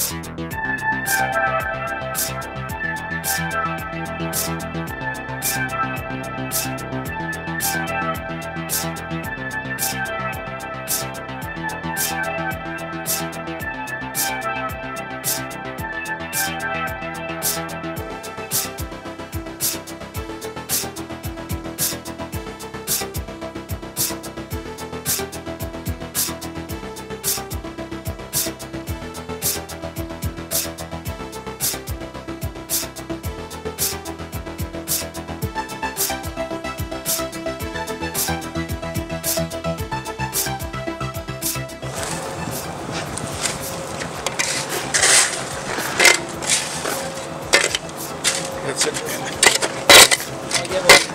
Thank you. That's it. Ada.